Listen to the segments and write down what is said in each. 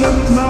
let my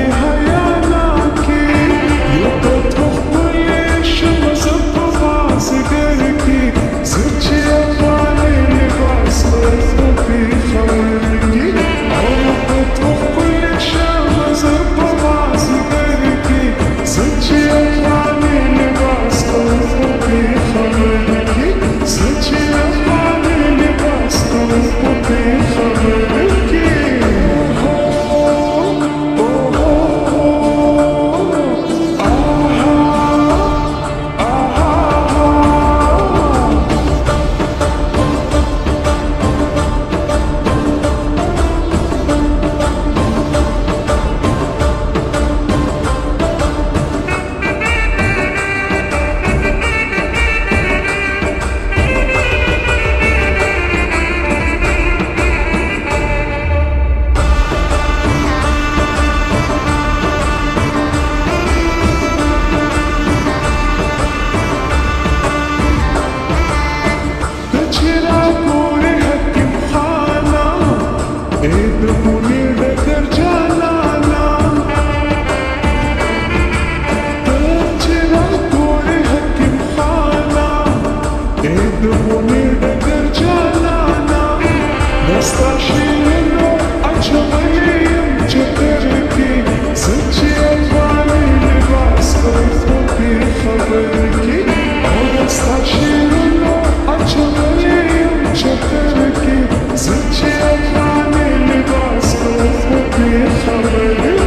Thank you.